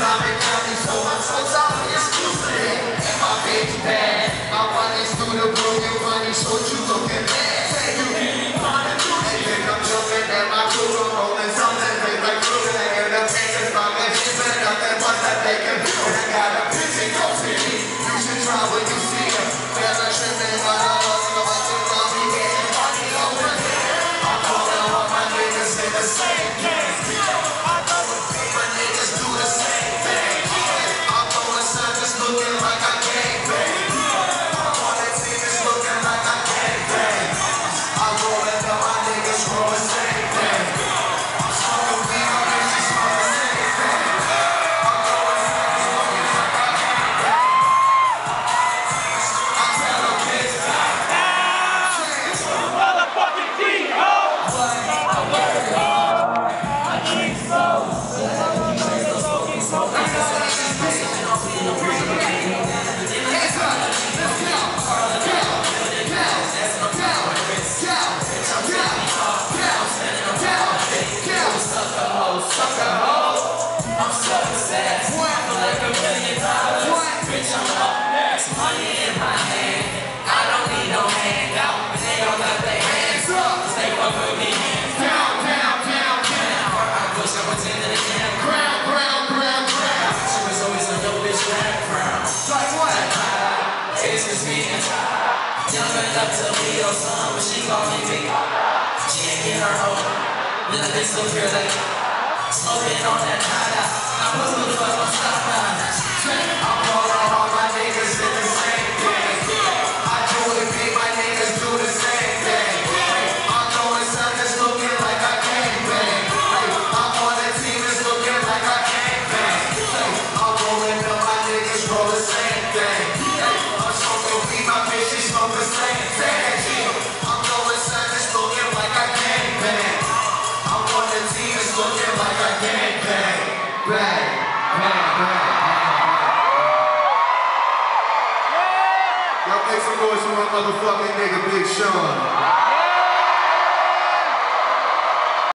So I'm so sorry. Me Young enough to be your son, but she leave me. She ain't get her hoe. Little so pure like smoking on that nada. I'm who the fuck gon' stop now? I'm bang. Bang, bang, bang. Y'all make some noise for my motherfucking nigga Big Sean.